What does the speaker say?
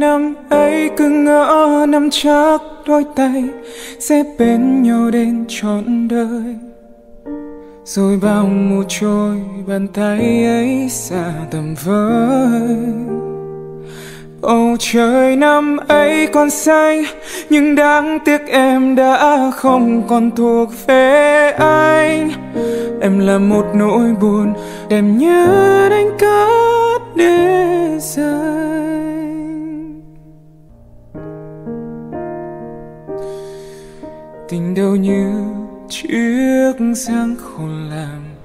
năm ấy cứ ngỡ nắm chắc đôi tay, sẽ bên nhau đến trọn đời. Rồi bao mùa trôi, bàn tay ấy xa tầm với bầu trời năm ấy còn xanh, nhưng đáng tiếc em đã không còn thuộc về anh. Em là một nỗi buồn đem nhớ đánh cát tình đâu như chiếc giang khổ làm